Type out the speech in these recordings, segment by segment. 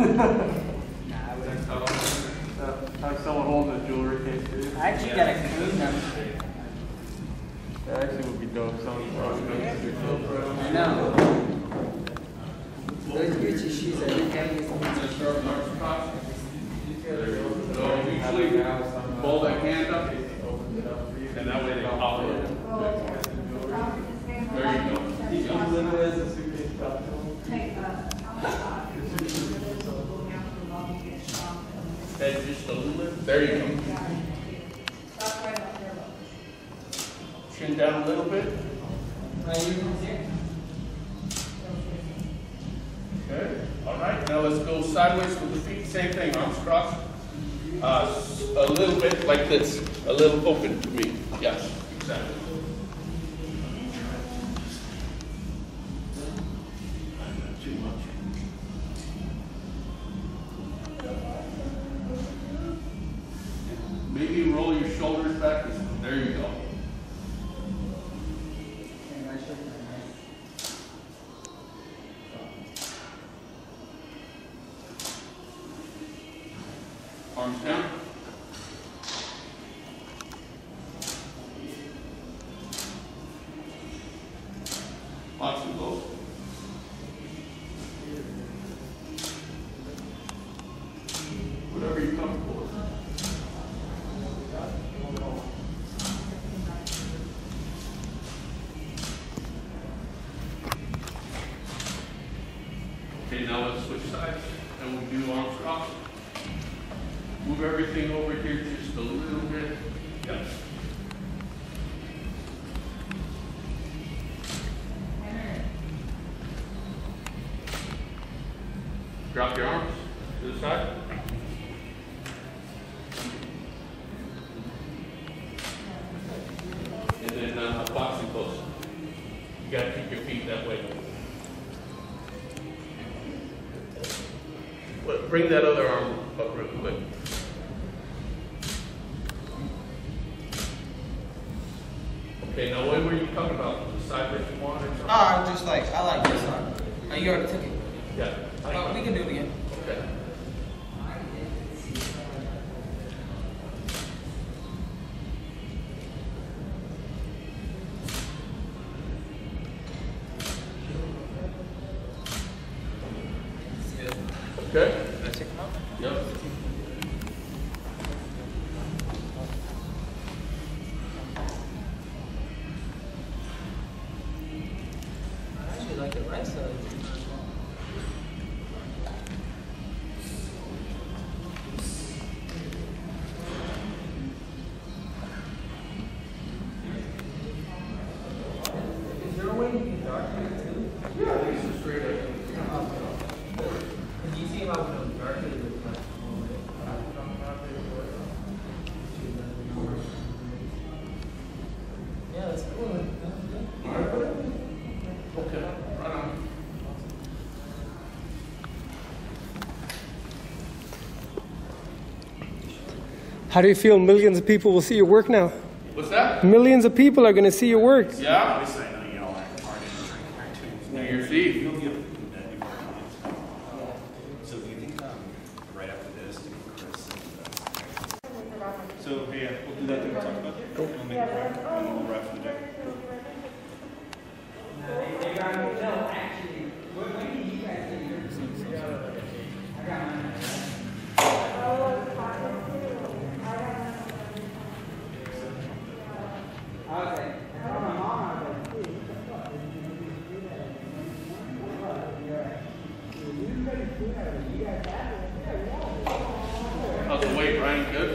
nah, I wouldn't. How someone holding a jewelry case too. I actually gotta clean them. That actually would be dope. Someone I know. Those Gucci shoes, I think I use them to show So usually fold that hand up, and that way they pop it. There you go. Head just a little bit. There you go. Chin down a little bit. Okay, all right, now let's go sideways with the feet, same thing, arms crossed. Uh, s- a little bit like this, a little open to me, yes, exactly. Move everything over here just a little bit. Yes. Drop your arms to the side. And then uh, a boxing pose. You gotta keep your feet that way. Bring that other arm up real quick. Ah, like, I like this one. Oh, you already took it. Yeah. Oh, we can do it again. Okay? How do you feel millions of people will see your work now? What's that? Millions of people are going to see your work. Yeah? Obviously, I know y'all aren't hard in drinking cartoons. New Year's Eve. You'll get that you work on it. So do you think, um, right after this, do you think Chris and, uh, So, hey, yeah, we'll do that thing we talked about. We'll make it right, and we'll wrap for the. How's the weight, Ryan? Good?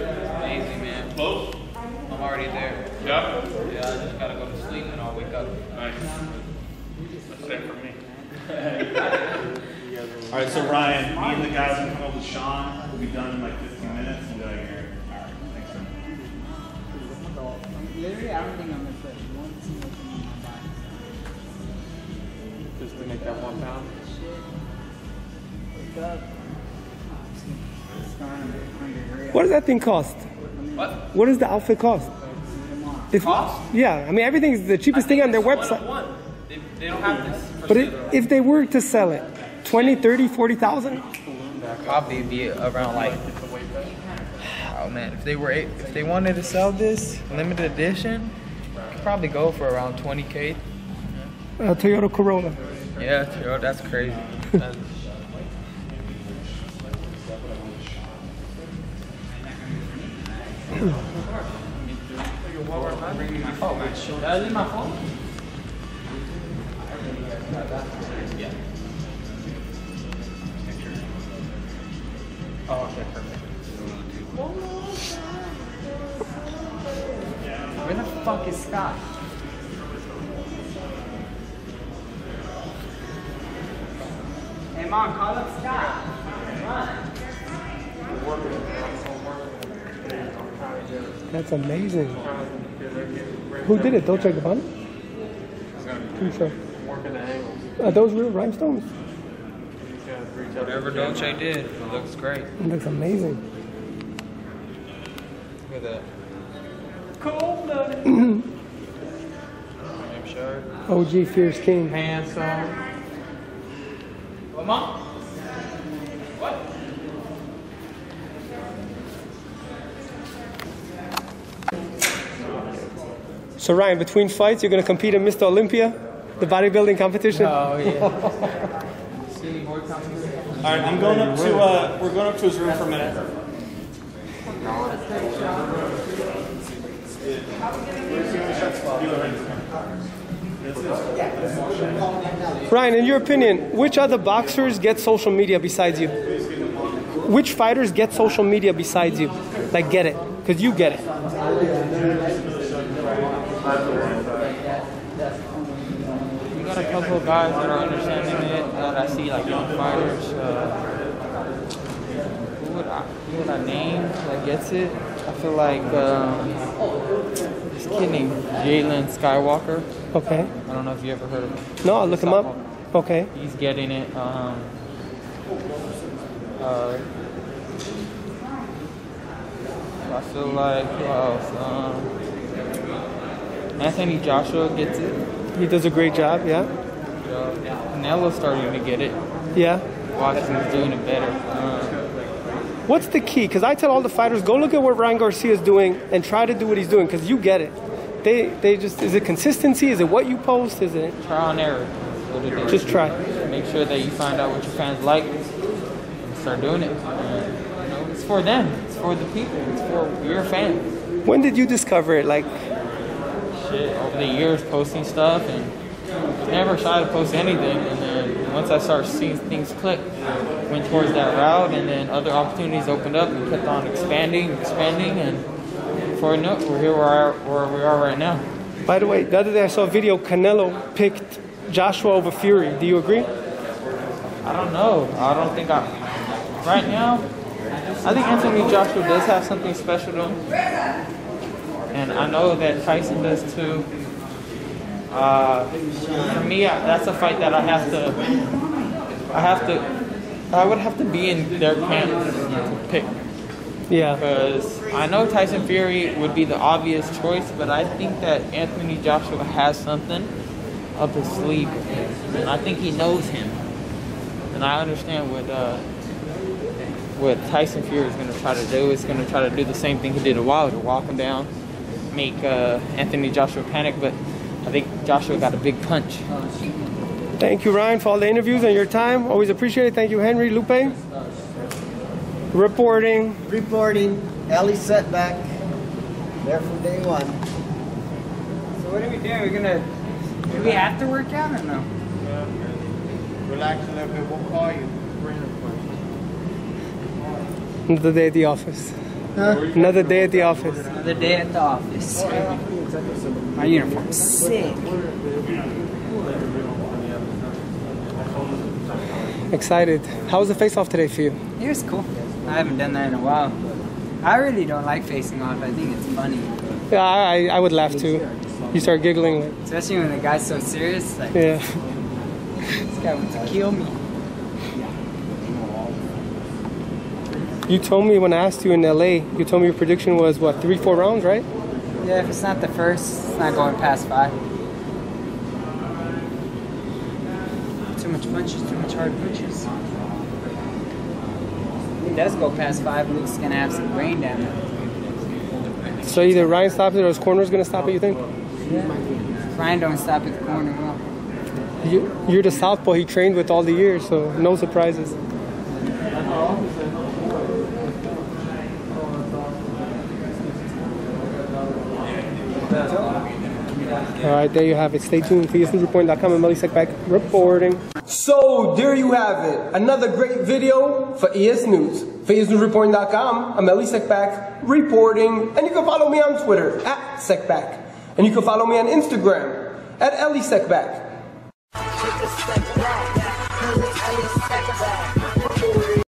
Easy, man. Close? I'm already there. Yeah? Yeah, I just gotta go to sleep and I'll wake up. Nice. That's it for me. All right, so Ryan, me and the guys will come up with Sean. We'll be done in like 15 minutes and go out of here. All right, thanks, man. Literally, I don't think I'm gonna put one single thing in my body. Just to make that one pound. Wake up. Oh, it's gone under What does that thing cost? What? What does the outfit cost? If, Cost? Yeah, I mean everything's the cheapest thing on their One website. one. They, they don't have this. for But it, if they were to sell it 20, 30, 40,000? Probably be around like. Oh man, if they were if they wanted to sell this limited edition, could probably go for around 20k. A Uh, Toyota Corolla. Yeah, yo, that's crazy. That's- Did I leave my phone? Yeah. Oh, okay, perfect. Where the fuck is Scott? Hey, mom, call up Scott. Run. That's amazing. Who did it? Dolce Gabbana? Pretty sure. Working the angles. Are those real rhinestones? Gotta reach out Whatever to the Dolce did, it looks great. It looks amazing. Look at that. Cold uh, blooded. Same shirt. OG Fierce King. Handsome. What, So Ryan, between fights, you're gonna compete in Mr. Olympia, the bodybuilding competition. Oh, yeah. See, more competition. All right, I'm going up to, uh, we're going up to his room for a minute. Ryan, in your opinion, which other boxers get social media besides you? Which fighters get social media besides you? Like, get it, because you get it. You got a couple of guys that are understanding it that I see, like young fighters. Uh, who would I, who would I name that gets it? I feel like um, this kid named Jalen Skywalker. Okay. I don't know if you ever heard of him. No, I'll look him up. Okay. He's getting it. Um, uh, I feel like who else? Um, Anthony Joshua gets it. He does a great job. Yeah. Uh, Canelo's starting to get it. Yeah. Washington's doing it better. Uh, What's the key? Because I tell all the fighters, go look at what Ryan Garcia is doing and try to do what he's doing, because you get it. They, they just is it consistency? Is it what you post? Is it trial and error. is what it is. just try? Make sure that you find out what your fans like and start doing it. And, you know, it's for them. It's for the people. It's for your fans. When did you discover it? Like, shit over the years posting stuff and never shy to post anything and then once I started seeing things click went towards that route and then other opportunities opened up and kept on expanding expanding and before you know it we're here where, I, where we are right now by the way, the other day I saw a video. Canelo picked Joshua over Fury. Do you agree? I don't know I don't think I right now I think Anthony Joshua does have something special to him and I know that Tyson does too. Uh, for me, I, that's a fight that I have to, I have to, I would have to be in their camp to pick Yeah. because I know Tyson Fury would be the obvious choice, but I think that Anthony Joshua has something up his sleeve, and I think he knows him, and I understand what. Uh, what Tyson Fury is going to try to do is going to try to do the same thing he did a while ago, walk him down, make uh, Anthony Joshua panic. But I think Joshua got a big punch. Thank you, Ryan, for all the interviews and your time. Always appreciate it. Thank you, Henry Lupe. Reporting. Reporting, Elie Seckbach, there from day one. So what are we doing? We're gonna. Do we have to work out or no? Relax a little bit, we'll call you. Another day at the office. Another day at the office. Another day at the office. My uniform's sick. Excited. How was the face-off today for you? It was cool. I haven't done that in a while. I really don't like facing off. I think it's funny, Yeah, I, I would laugh too. You start giggling. Especially when the guy's so serious. Like yeah. this guy wants to kill me. You told me when I asked you in LA, you told me your prediction was what, three, four rounds, right? Yeah, if it's not the first, it's not going past five. Too much punches too much hard punches. If he does go past five, Luke's gonna have some brain damage. So either Ryan stops it or his corner's gonna stop it. You think? Ryan don't stop at the corner well. You, you're the southpaw he trained with all the years, so no surprises. All right, there you have it. Stay tuned. for FaceNewsReport.com and Melly back reporting. So there you have it. Another great video for ES News. FaceNewsReport.com. I'm Melly back reporting. And you can follow me on Twitter at Seckbach. And you can follow me on Instagram at Elie Seckbach.